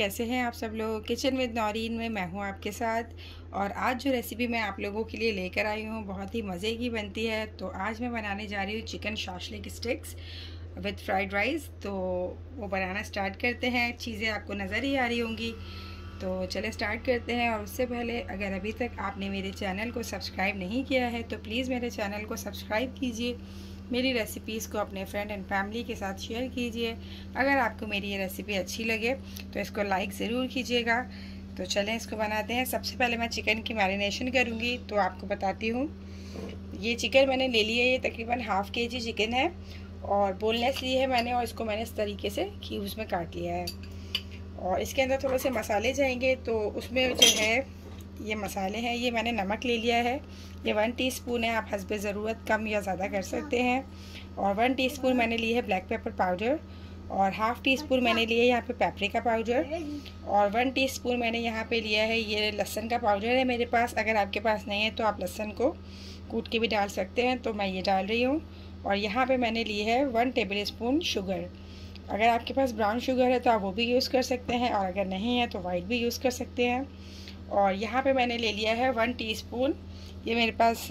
कैसे हैं आप सब लोग? किचन विद नौरीन में मैं हूँ आपके साथ और आज जो रेसिपी मैं आप लोगों के लिए लेकर आई हूँ, बहुत ही मज़े की बनती है। तो आज मैं बनाने जा रही हूँ chicken shashlik sticks with fried rice तो वो बनाना स्टार्ट करते हैं। चीज़ें आपको नज़र ही आ रही होंगी। तो चले स्टार्ट करते हैं और उससे पहले अगर अभी तक आपने मेरे चैनल को सब्सक्राइब नहीं किया है तो प्लीज़ मेरे चैनल को सब्सक्राइब कीजिए। मेरी रेसिपीज़ को अपने फ्रेंड एंड फैमिली के साथ शेयर कीजिए। अगर आपको मेरी ये रेसिपी अच्छी लगे तो इसको लाइक ज़रूर कीजिएगा। तो चलें, इसको बनाते हैं। सबसे पहले मैं चिकन की मैरिनेशन करूँगी तो आपको बताती हूँ। ये चिकन मैंने ले लिया है ये तकरीबन हाफ़ के जी चिकन है, और बोनलेस ली है मैंने, और इसको मैंने इस तरीके से क्यूब्स में काट लिया है। और इसके अंदर थोड़े से मसाले जाएँगे तो उसमें जो है ये मसाले हैं ये मैंने नमक ले लिया है। ये वन टीस्पून है आप हसब ज़रूरत कम या ज़्यादा कर सकते हैं। और वन टीस्पून मैंने ली है ब्लैक पेपर पाउडर और हाफ़ टी स्पून मैंने लिया है यहाँ पे पेपरिका पाउडर और वन टीस्पून मैंने यहाँ पे लिया है ये लहसन का पाउडर है मेरे पास। अगर आपके पास नहीं है तो आप लहसन को कूट के भी डाल सकते हैं तो मैं ये डाल रही हूँ। और यहाँ पे मैंने ली है वन टेबल स्पून शुगर अगर आपके पास ब्राउन शुगर है तो आप वो भी यूज़ कर सकते हैं और अगर नहीं है तो वाइट भी यूज़ कर सकते हैं। और यहाँ पे मैंने ले लिया है वन टीस्पून ये मेरे पास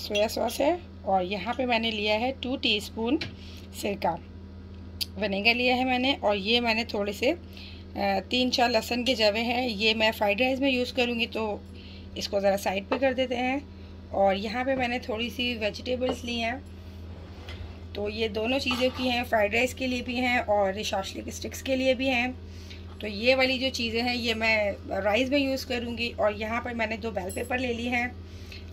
सोया सॉस है और यहाँ पे मैंने लिया है टू टीस्पून सिरका। विनेगर लिया है मैंने और ये मैंने थोड़े से तीन चार लहसन के जवे हैं। ये मैं फ्राइड राइस में यूज़ करूँगी तो इसको ज़रा साइड पे कर देते हैं। और यहाँ पे मैंने थोड़ी सी वेजिटेबल्स ली हैं। तो ये दोनों चीज़ों की हैं फ्राइड राइस के लिए भी हैं और शाशलिक स्टिक्स के लिए भी हैं। तो ये वाली जो चीज़ें हैं, ये मैं राइस में यूज़ करूँगी और यहाँ पर मैंने दो बेल पेपर ले ली हैं।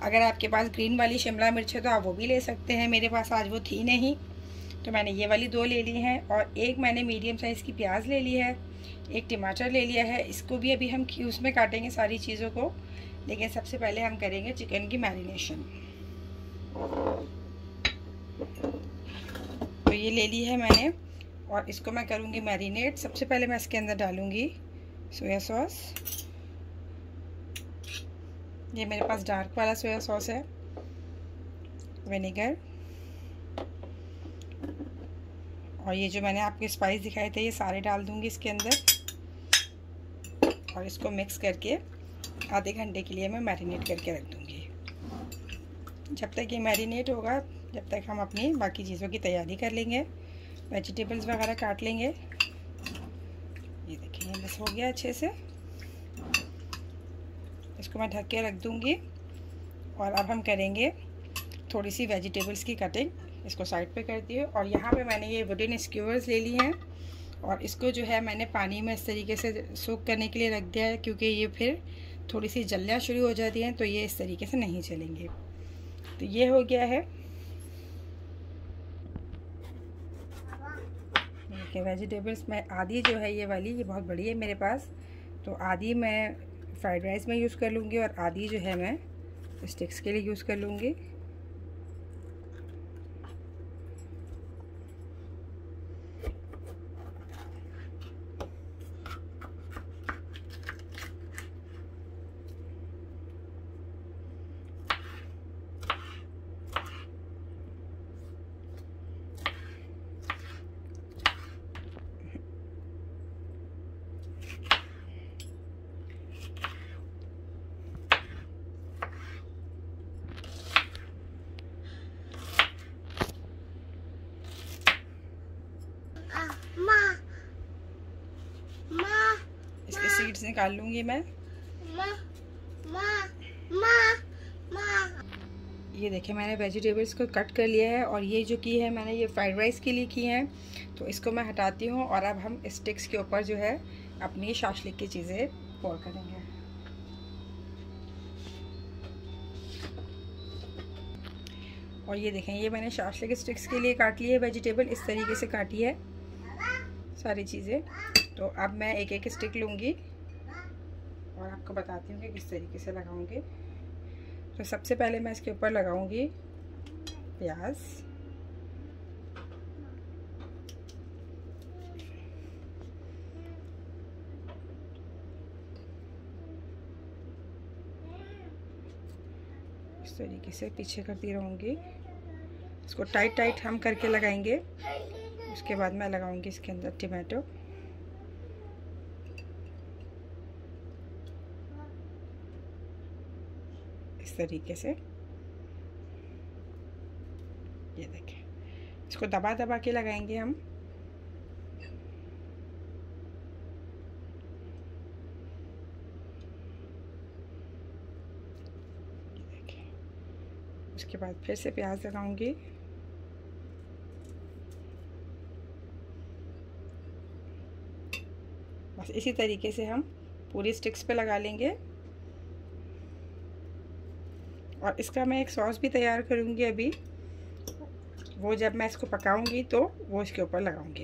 अगर आपके पास ग्रीन वाली शिमला मिर्च है तो आप वो भी ले सकते हैं। मेरे पास आज वो थी नहीं तो मैंने ये वाली दो ले ली हैं और एक मैंने मीडियम साइज़ की प्याज ले ली है, एक टमाटर ले लिया है। इसको भी अभी हम क्यूज़ में काटेंगे सारी चीज़ों को, लेकिन सबसे पहले हम करेंगे चिकन की मैरिनेशन तो ये ले ली है मैंने। और इसको मैं करूँगी मैरिनेट। सबसे पहले मैं इसके अंदर डालूँगी सोया सॉस। ये मेरे पास डार्क वाला सोया सॉस है, विनेगर। और ये जो मैंने आपके स्पाइस दिखाए थे, ये सारे डाल दूँगी इसके अंदर। और इसको मिक्स करके आधे घंटे के लिए मैं मैरिनेट करके रख दूँगी। जब तक ये मैरिनेट होगा, जब तक हम अपनी बाकी चीज़ों की तैयारी कर लेंगे। वेजिटेबल्स वगैरह काट लेंगे। ये देखिए, बस हो गया अच्छे से। इसको मैं ढक के रख दूँगी और अब हम करेंगे थोड़ी सी वेजिटेबल्स की कटिंग। इसको साइड पे कर दिए और यहाँ पे मैंने ये वुडन स्क्यूवर्स ले ली हैं और इसको जो है मैंने पानी में इस तरीके से सूख करने के लिए रख दिया है क्योंकि ये फिर थोड़ी सी जलना शुरू हो जाती हैं तो ये इस तरीके से नहीं चलेंगे तो ये हो गया है। देखिए वेजिटेबल्स में आधी जो है ये वाली, ये बहुत बड़ी है मेरे पास। तो आधी मैं फ्राइड राइस में यूज़ कर लूँगी और आधी जो है मैं स्टिक्स के लिए यूज़ कर लूँगी। सीड्स निकाल लूँगी मैं। मा, मा, मा, मा। ये देखिए मैंने वेजिटेबल्स को कट कर लिया है और ये जो की है मैंने ये फ्राइड राइस के लिए की है। तो इसको मैं हटाती हूँ और अब हम स्टिक्स के ऊपर जो है अपनी शाशलिक की चीज़ें पोर करेंगे। और ये देखें ये मैंने शाशलिक स्टिक्स के लिए काट ली है वेजिटेबल इस तरीके से काटी है सारी चीज़ें। तो अब मैं एक एक स्टिक लूँगी। और आपको बताती हूँ कि किस तरीके से लगाऊँगी। तो सबसे पहले मैं इसके ऊपर लगाऊँगी प्याज। इस तरीके से पीछे करती रहूँगी। इसको टाइट टाइट हम करके लगाएँगे। उसके बाद मैं लगाऊँगी इसके अंदर टमाटो इस तरीके से। ये देखें। इसको दबा दबा के लगाएँगे हम। उसके बाद फिर से प्याज लगाऊँगी। बस इसी तरीके से हम पूरी स्टिक्स पे लगा लेंगे। और इसका मैं एक सॉस भी तैयार करूँगी अभी। वो जब मैं इसको पकाऊँगी तो वो इसके ऊपर लगाऊँगी।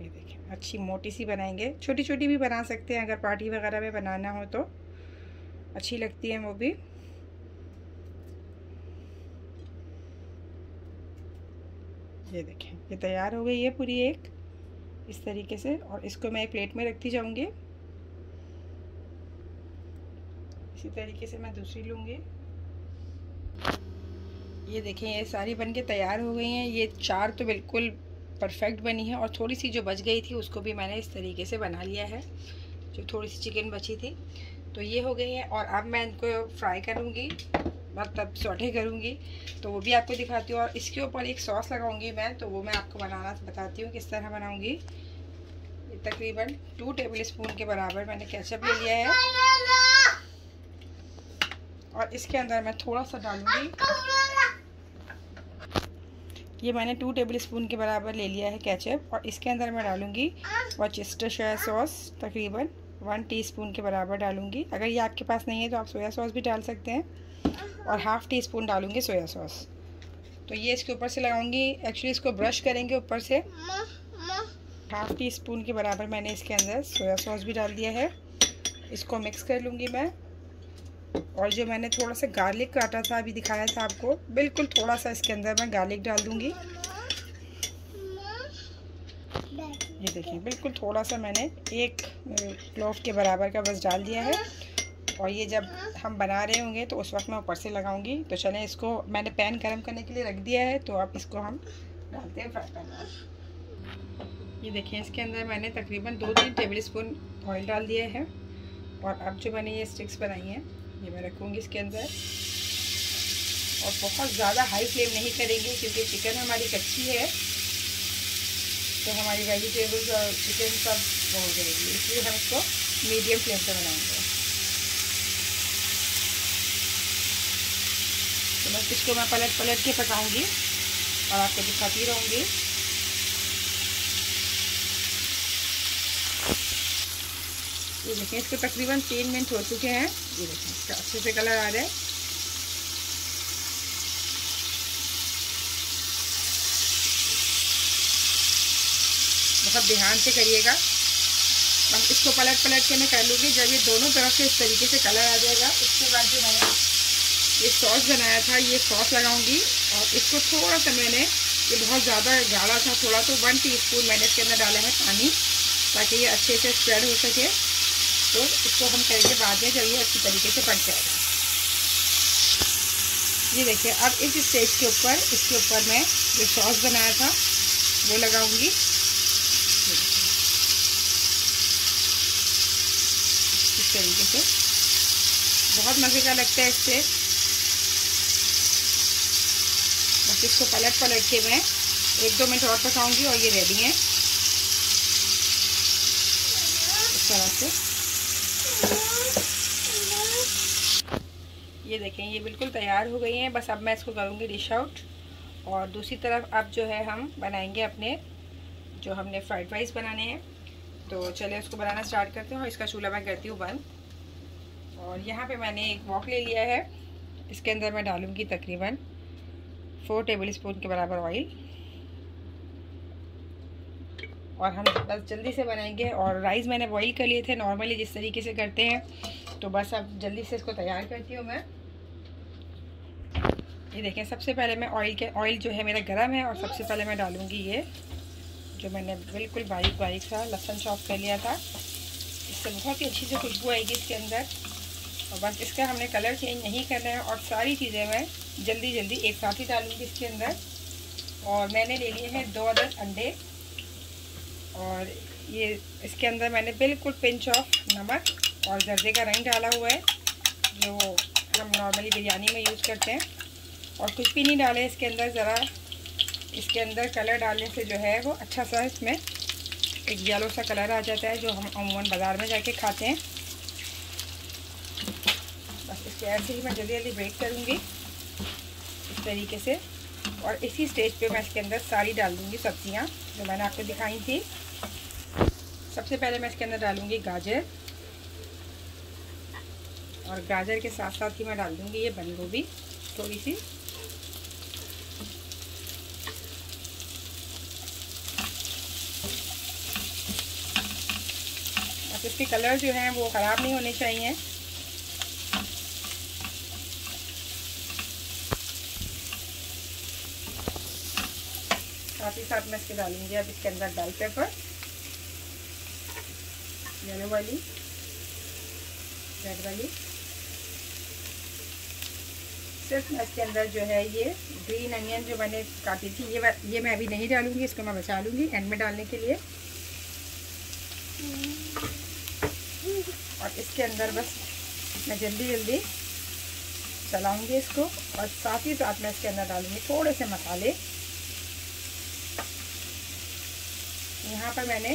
ये देखें अच्छी मोटी सी बनाएँगे। छोटी छोटी भी बना सकते हैं, अगर पार्टी वगैरह में बनाना हो तो। अच्छी लगती है वो भी। ये देखें, ये तैयार हो गई है पूरी एक, इस तरीके से, और इसको मैं एक प्लेट में रखती जाऊँगी। इसी तरीके से मैं दूसरी लूँगी। ये देखें, ये सारी बन के तैयार हो गई हैं। ये चार तो बिल्कुल परफेक्ट बनी है, और थोड़ी सी जो बच गई थी, उसको भी मैंने इस तरीके से बना लिया है, जो थोड़ी सी चिकन बची थी। तो ये हो गई है, और अब मैं इनको फ्राई करूँगी। मतलब सोटे करूँगी। तो वो भी आपको दिखाती हूँ। और इसके ऊपर एक सॉस लगाऊँगी मैं तो वो मैं आपको बनाना बताती हूँ किस तरह बनाऊँगी। तकरीबन टू टेबल स्पून के बराबर मैंने केचप ले लिया है। और इसके अंदर मैं थोड़ा सा डालूँगी। ये मैंने टू टेबल स्पून के बराबर ले लिया है केचप और इसके अंदर मैं डालूँगी वॉचेस्टर सॉस तकरीबन वन टीस्पून के बराबर डालूँगी। अगर ये आपके पास नहीं है तो आप सोया सॉस भी डाल सकते हैं। और हाफ़ टी स्पून डालूँगी सोया सॉस तो ये इसके ऊपर से लगाऊँगी. एक्चुअली इसको ब्रश करेंगे ऊपर से. हाफ़ टी स्पून के बराबर मैंने इसके अंदर सोया सॉस भी डाल दिया है. इसको मिक्स कर लूँगी मैं. और जो मैंने थोड़ा सा गार्लिक काटा था, अभी दिखाया था आपको. बिल्कुल थोड़ा सा इसके अंदर मैं गार्लिक डाल दूँगी. ये देखिए, बिल्कुल थोड़ा सा मैंने एक क्लोव के बराबर का बस डाल दिया है. और ये जब हम बना रहे होंगे तो उस वक्त मैं ऊपर से लगाऊँगी। तो चलें इसको, मैंने पैन गर्म करने के लिए रख दिया है तो अब इसको हम डालते हैं फ्राई पैन ये देखिए, इसके अंदर मैंने तकरीबन दो तीन टेबल स्पून ऑयल डाल दिया है। और अब जो मैंने ये स्टिक्स बनाई हैं, ये मैं रखूँगी इसके अंदर। और बहुत ज़्यादा हाई फ्लेम नहीं करेंगे, क्योंकि चिकन हमारी कच्ची है। तो हमारी वेजिटेबल्स और चिकन सब हो जाएगी। इसलिए हम इसको मीडियम फ्लेम पर बनाएँगे तो बस इसको मैं पलट पलट के पकाऊँगी और आपको दिखाती रहूँगी। ये देखें इसको तकरीबन तीन मिनट हो चुके हैं। ये देखें इसका अच्छे से कलर आ जाए। बहुत ध्यान से करिएगा। बस इसको पलट पलट के मैं कर लूँगी। जब ये दोनों तरफ़ से इस तरीके से कलर आ जाएगा, उसके बाद जो मैंने ये सॉस बनाया था, ये सॉस लगाऊँगी। और इसको थोड़ा सा मैंने, ये बहुत ज़्यादा गाढ़ा था, थोड़ा तो वन टीस्पून मैंने इसके अंदर डाला है पानी, ताकि ये अच्छे से स्प्रेड हो सके। तो इसको हम करेंगे बाद में, जब ये अच्छी तरीके से पक जाएगा। ये देखिए, अब इस स्टेज के ऊपर, इसके ऊपर मैं जो सॉस बनाया था, वो लगाऊँगी। इस तरीके से। बहुत मज़े का लगता है इससे बस इसको पलट पलट के मैं एक दो मिनट और पकाऊँगी और ये रेडी है। इस तरह से। ये देखें, ये बिल्कुल तैयार हो गई हैं। बस अब मैं इसको करूँगी डिश आउट और दूसरी तरफ़ अब जो है हम बनाएँगे अपने जो हमने फ्राइड राइस बनाने हैं। तो चले उसको बनाना स्टार्ट करते हैं और इसका चूल्हा मैं करती हूँ बंद। और यहाँ पे मैंने एक वॉक ले लिया है। इसके अंदर मैं डालूँगी तकरीबन फोर टेबल स्पून के बराबर ऑयल। और हम बस जल्दी से बनाएँगे। और राइस मैंने बॉईल कर लिए थे, नॉर्मली जिस तरीके से करते हैं। तो बस अब जल्दी से इसको तैयार करती हूँ मैं। ये देखें, सबसे पहले मैं ऑयल के, ऑयल जो है मेरा गर्म है। और सबसे पहले मैं डालूँगी ये, जो मैंने बिल्कुल बारीक बारीक सा लहसुन चॉप कर लिया था। इससे बहुत ही अच्छी से खुशबू आएगी इसके अंदर। और बस इसका हमने कलर चेंज नहीं करना है। और सारी चीज़ें मैं जल्दी जल्दी। एक साथ ही डालूँगी इसके अंदर। और मैंने ले लिए हैं दो अदद अंडे। और ये इसके अंदर मैंने बिल्कुल पिंच ऑफ़ नमक और जर्दे का रंग डाला हुआ है, जो हम नॉर्मली बिरयानी में यूज़ करते हैं। और कुछ भी नहीं डाले इसके अंदर, ज़रा इसके अंदर कलर डालने से जो है, वो अच्छा सा इसमें। एक येलो सा कलर आ जाता है, जो हम अमूमन बाज़ार में जाके खाते हैं। बस इसको ऐसे ही मैं जल्दी जल्दी ब्रेक करूँगी। तरीके से। और इसी स्टेज पे मैं इसके अंदर सारी डाल दूँगी सब्ज़ियाँ, जो मैंने आपको दिखाई थी। सबसे पहले मैं इसके अंदर डालूँगी गाजर। और गाजर के साथ साथ ही मैं डाल दूँगी ये बंद गोभी थोड़ी सी इसके कलर जो हैं वो ख़राब नहीं होने चाहिए। साथ ही साथ मैं इसके डालूँगी अब इसके अंदर डाल पेपर येलो वाली रेड वाली। सिर्फ़ मैं इसके अंदर जो है ये ग्रीन अनियन जो मैंने काटी थी, ये ये मैं अभी नहीं डालूँगी, इसको मैं बचा लूँगी एंड में डालने के लिए। और इसके अंदर बस मैं जल्दी जल्दी चलाऊँगी इसको, और साथ ही साथ मैं इसके अंदर डालूँगी थोड़े से मसाले। यहाँ पर मैंने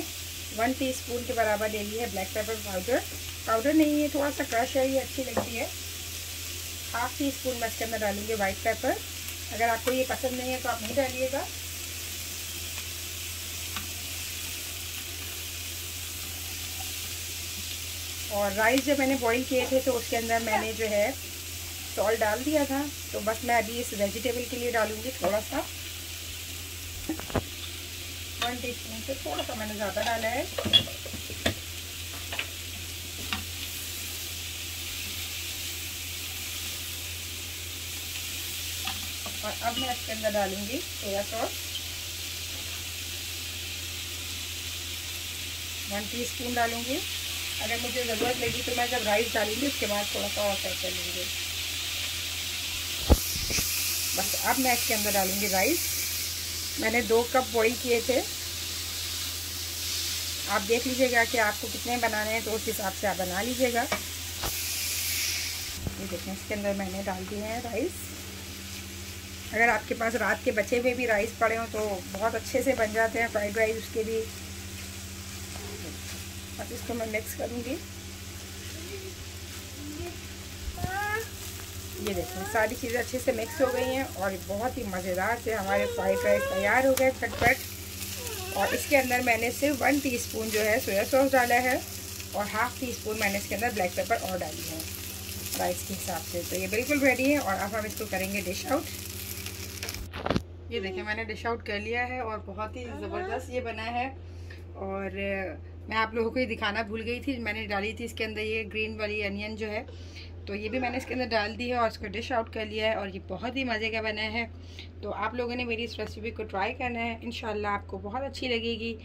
वन टीस्पून के बराबर ले ली है ब्लैक पेपर पाउडर पाउडर नहीं है, थोड़ा सा क्रश है, ये अच्छी लगती है. हाफ़ टी स्पून मैं इसके अंदर डालूँगी वाइट पेपर अगर आपको ये पसंद नहीं है तो आप नहीं डालिएगा. और राइस जब मैंने बॉईल किए थे तो उसके अंदर मैंने जो है सॉल्ट डाल दिया था. तो बस मैं अभी इस वेजिटेबल के लिए डालूँगी थोड़ा सा. वन टी स्पून से थोड़ा सा मैंने ज़्यादा डाला है। और अब मैं इसके अंदर डालूँगी soya sauce. One teaspoon डालूँगी। अगर मुझे ज़रूरत लगी तो मैं जब राइस डालूँगी, उसके बाद थोड़ा सा और ऐड कर लूँगी। बस अब मैं इसके अंदर डालूँगी राइस मैंने दो कप बॉईल किए थे। आप देख लीजिएगा कि आपको कितने बनाने हैं तो उस हिसाब से आप बना लीजिएगा। ये देखें इसके अंदर मैंने डाल दिए हैं राइस अगर आपके पास रात के बचे हुए भी राइस पड़े हों तो बहुत अच्छे से बन जाते हैं फ्राइड राइस उसके भी। बस इसको मैं मिक्स करूँगी। ये देखिए, सारी चीज़ें अच्छे से मिक्स हो गई हैं और बहुत ही मज़ेदार से हमारे फ्राइड राइस तैयार हो गए झटपट और इसके अंदर मैंने सिर्फ़ वन टीस्पून जो है सोया सॉस डाला है और हाफ़ टी स्पून मैंने इसके अंदर ब्लैक पेपर और डाली है राइस के हिसाब से। तो ये बिल्कुल रेडी है और अब हम इसको करेंगे डिश आउट ये देखिए, मैंने डिश आउट कर लिया है और बहुत ही ज़बरदस्त ये बना है। और मैं आप लोगों को ये दिखाना भूल गई थी, मैंने डाली थी इसके अंदर ये ग्रीन वाली अनियन जो है। तो ये भी मैंने इसके अंदर डाल दी है और इसको डिश आउट कर लिया है और ये बहुत ही मज़े का बना है। तो आप लोगों ने मेरी इस रेसिपी को ट्राई करना है। इन आपको बहुत अच्छी लगेगी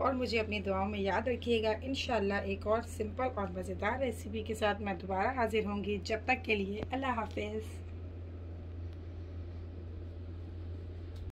और मुझे अपनी दुआओं में याद रखिएगा। इन एक और सिंपल और मज़ेदार रेसिपी के साथ मैं दोबारा हाजिर होंगी। जब तक के लिए अल्लाह हाफिज़।